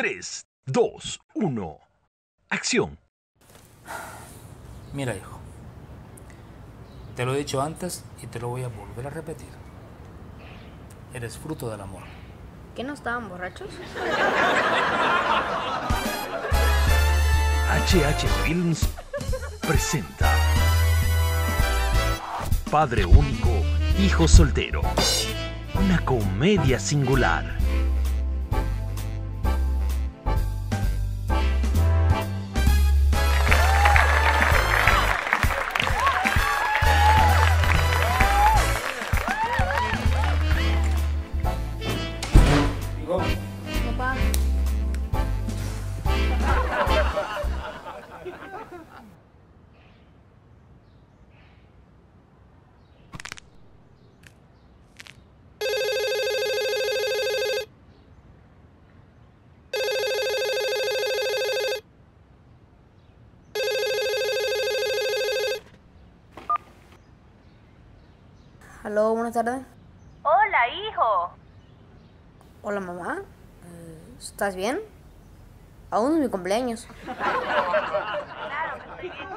3, 2, 1. Acción. Mira, hijo. Te lo he dicho antes y te lo voy a volver a repetir. Eres fruto del amor. ¿Qué no estaban borrachos? HH Films presenta Padre único, hijo soltero. Una comedia singular. Aló, buenas tardes. Hola, hijo. Hola, mamá. ¿Estás bien? Aún es mi cumpleaños. Claro que estoy bien.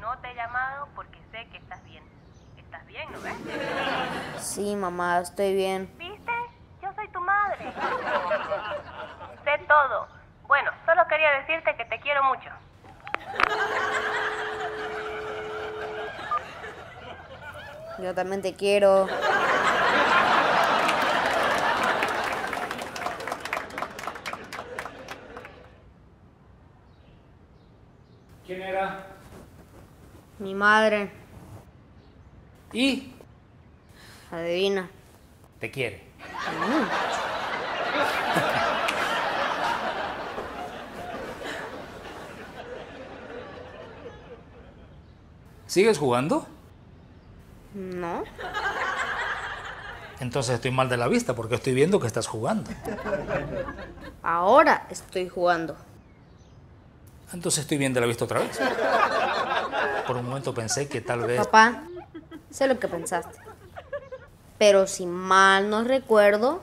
No te he llamado porque sé que estás bien. ¿Estás bien, no ves? Sí, mamá, estoy bien. ¿Viste? Yo soy tu madre. sé todo. Bueno, solo quería decirte que te quiero mucho. Yo también te quiero. ¿quién era? Mi madre, Y adivina. te quiere. ¿Sigues jugando? ¿No? Entonces estoy mal de la vista porque estoy viendo que estás jugando. Ahora estoy jugando. Entonces estoy bien de la vista otra vez. Por un momento pensé que tal vez... Papá, sé lo que pensaste. Pero si mal no recuerdo,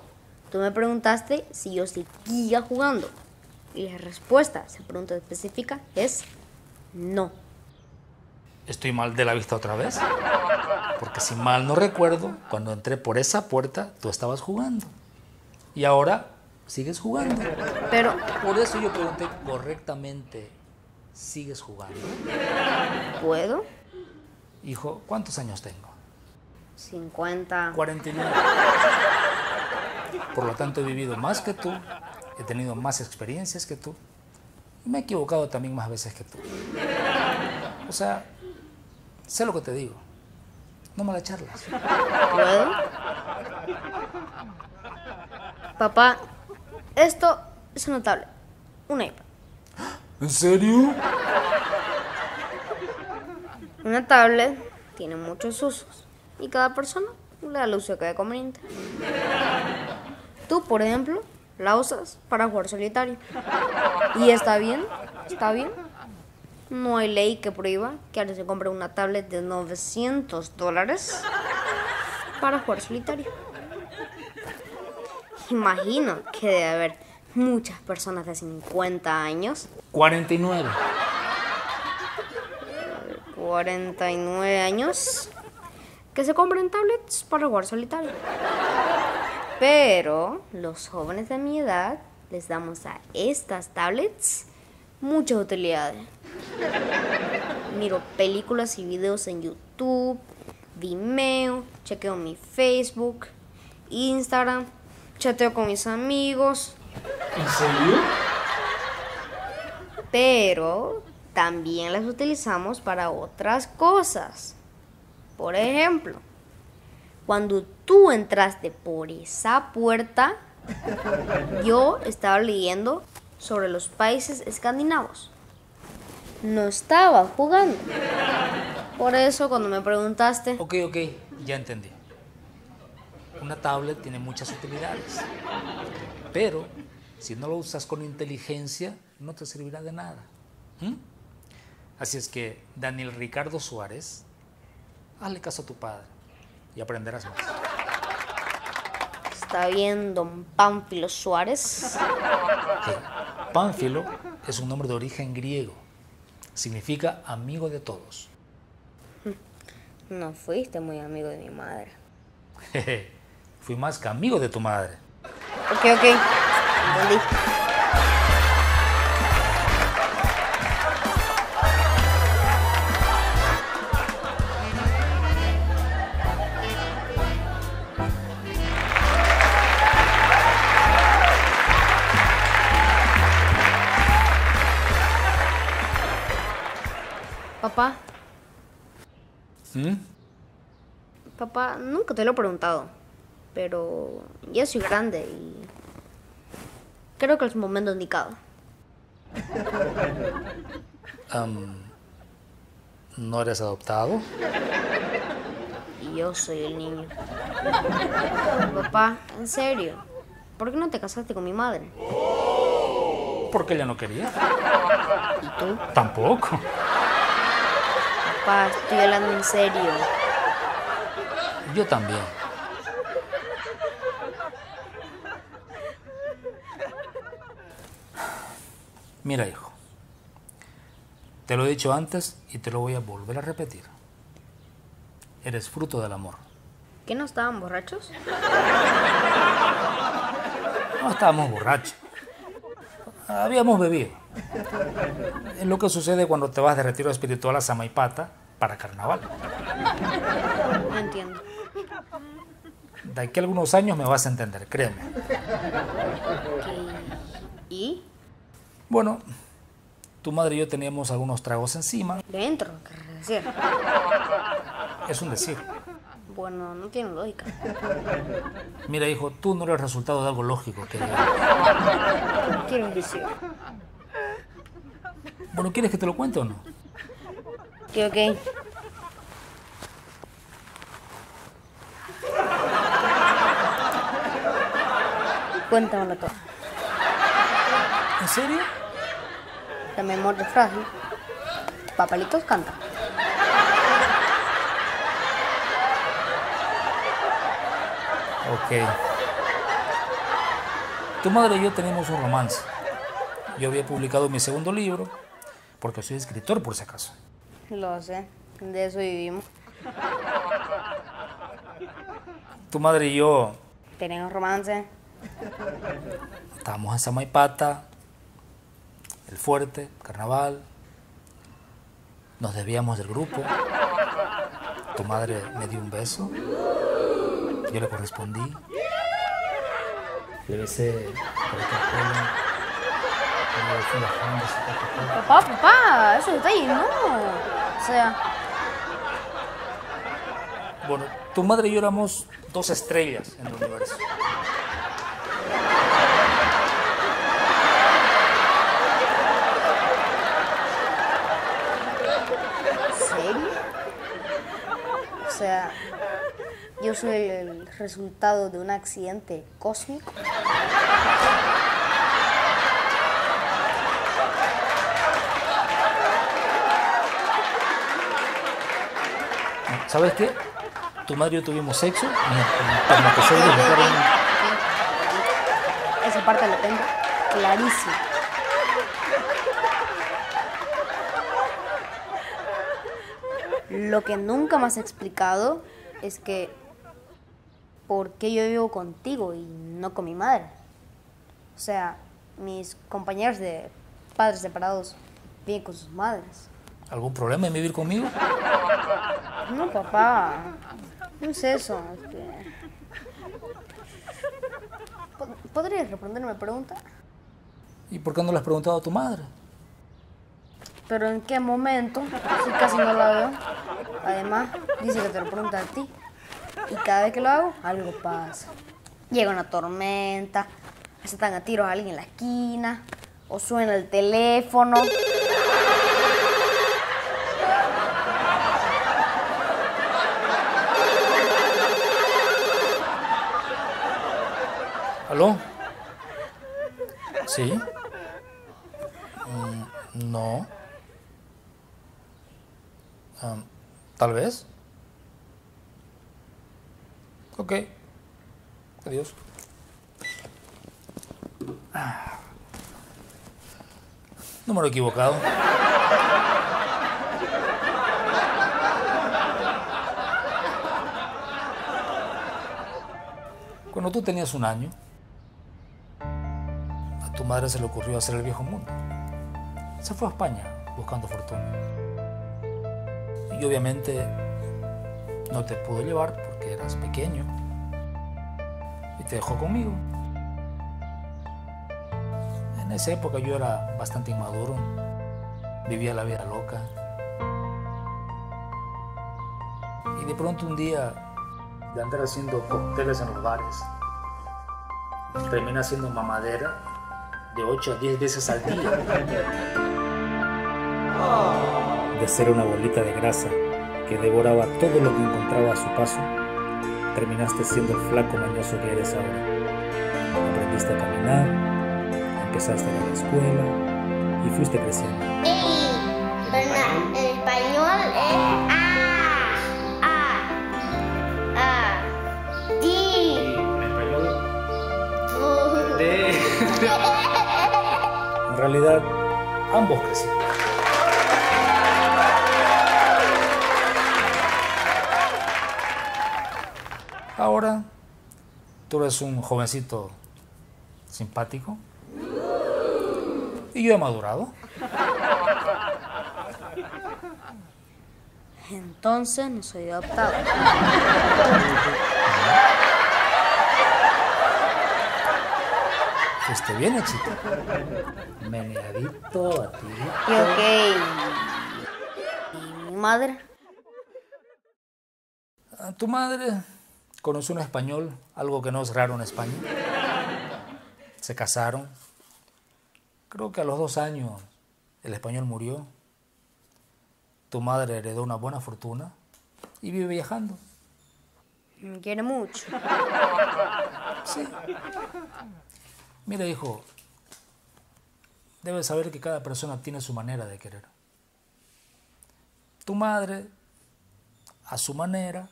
tú me preguntaste si yo seguía jugando. Y la respuesta a esa pregunta específica es no. ¿Estoy mal de la vista otra vez? Porque si mal no recuerdo, cuando entré por esa puerta, tú estabas jugando. Y ahora sigues jugando. Pero, Por eso yo pregunté correctamente, ¿sigues jugando? ¿puedo? Hijo, ¿cuántos años tengo? 50. 49. Por lo tanto, he vivido más que tú, he tenido más experiencias que tú, y me he equivocado también más veces que tú. O sea, sé lo que te digo. No me la charlas. ¿Puedo? Papá, esto es una tablet. Un iPad. ¿En serio? Una tablet tiene muchos usos y cada persona le da el uso que ve conveniente. Tú, por ejemplo, la usas para jugar solitario. Y está bien, está bien. No hay ley que prohíba que alguien se compre una tablet de 900 dólares para jugar solitario. Imagino que debe haber muchas personas de 50 años 49. 49 años que se compren tablets para jugar solitario. Pero los jóvenes de mi edad les damos a estas tablets muchas utilidades. Miro películas y videos en YouTube, Vimeo, chequeo mi Facebook, Instagram, chateo con mis amigos, ¿En serio? pero también las utilizamos para otras cosas. Por ejemplo, cuando tú entraste por esa puerta, yo estaba leyendo sobre los países escandinavos. No estaba jugando. Por eso cuando me preguntaste, Ok, ok, ya entendí. Una tablet tiene muchas utilidades, pero si no lo usas con inteligencia, no te servirá de nada. ¿Mm? Así es que, Daniel Ricardo Suárez, hazle caso a tu padre y aprenderás más. Está bien, don Pánfilo Suárez. Pánfilo es un nombre de origen griego. Significa amigo de todos. No fuiste muy amigo de mi madre. Jeje, Fui más que amigo de tu madre. Ok, ok. Entendí. Papá, nunca te lo he preguntado, pero ya soy grande y creo que es el momento indicado. ¿No eres adoptado? Yo soy el niño. Papá, en serio, ¿por qué no te casaste con mi madre? Porque ella no quería. ¿Y tú? Tampoco. Papá, estoy hablando en serio. Yo también. Mira, hijo. Te lo he dicho antes y te lo voy a volver a repetir. Eres fruto del amor. ¿Qué no estaban borrachos? No estábamos borrachos. Habíamos bebido. Es lo que sucede cuando te vas de retiro espiritual a Samaipata para carnaval. No entiendo. De aquí a algunos años me vas a entender, créeme. ¿Y? Bueno, tu madre y yo teníamos algunos tragos encima. Dentro, querrás decir. Es un decir. Bueno, no tiene lógica. Mira, hijo, tú no eres resultado de algo lógico. Que... Quiero decir. Bueno, ¿quieres que te lo cuente o no? Que ok. Cuéntamelo todo. ¿En serio? La memoria es frágil. Papalitos canta. Ok. Tu madre y yo teníamos un romance. Yo había publicado mi segundo libro, porque soy escritor por si acaso. Lo sé. De eso vivimos. Tu madre y yo Tenemos romance. Estábamos en Samaipata, el fuerte, carnaval. Nos debíamos del grupo. Tu madre me dio un beso. Yo le correspondí. Le besé por el pelo. Fui bajando. Papá, papá, esos detalles no. O sea, Bueno, tu madre y yo éramos dos estrellas en el universo. Serio? O sea, yo soy el resultado de un accidente cósmico. ¿Sabes qué? Tu madre y yo tuvimos sexo. Espermatozoides. Esa parte la tengo clarísima. Lo que nunca me has explicado es que por qué yo vivo contigo y no con mi madre. O sea, mis compañeros de padres separados viven con sus madres. ¿Algún problema en vivir conmigo? No, papá. No es eso. es que- ¿Pod- ¿Podrías responderme pregunta? ¿Y por qué no le has preguntado a tu madre? ¿Pero en qué momento? Si casi no la veo. Además, dice que te lo pregunta a ti. Y cada vez que lo hago, algo pasa. Llega una tormenta, se están a tiros a alguien en la esquina, o suena el teléfono. ¿Aló? ¿Sí? Mm, no. ¿Tal vez? Ok. Adiós. Número equivocado. Cuando tú tenías un año, a tu madre se le ocurrió hacer el viejo mundo. Se fue a España buscando fortuna. Y obviamente no te pudo llevar porque eras pequeño. Y te dejó conmigo. En esa época yo era bastante inmaduro. Vivía la vida loca. Y de pronto un día de andar haciendo cócteles en los bares, terminé haciendo mamadera de 8 a 10 veces al día. De ser una bolita de grasa que devoraba todo lo que encontraba a su paso, terminaste siendo el flaco mañoso que eres ahora. Aprendiste a caminar, empezaste a ir a la escuela y fuiste creciendo. ¡Ey! En español es A. A. A. Di. En realidad, ambos crecimos. Ahora, tú eres un jovencito simpático. Y yo he madurado. Entonces no soy adoptado. Fuiste bien, éxito. Meneadito, a ti. Y ok. ¿Y mi madre? Tu madre conoció un español, algo que no es raro en España. Se casaron. Creo que a los dos años el español murió. Tu madre heredó una buena fortuna y vive viajando. Me quiere mucho. Sí. Mira, hijo, debes saber que cada persona tiene su manera de querer. Tu madre, a su manera,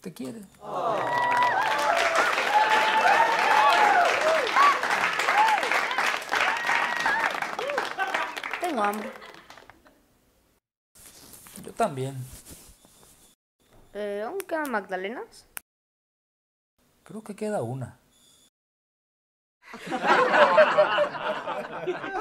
te quiere. Tengo hambre. Yo también. Eh, ¿Aún quedan magdalenas? Creo que queda una.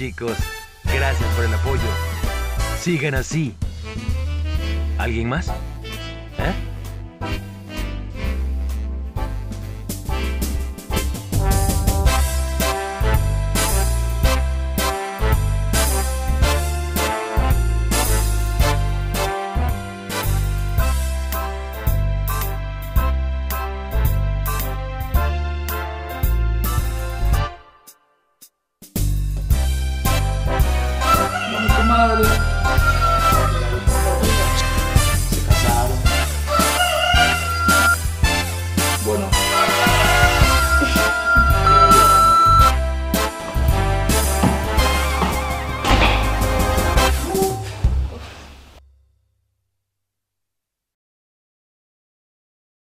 chicos. Gracias por el apoyo. Sigan así. ¿Alguien más? ¿Eh? 나를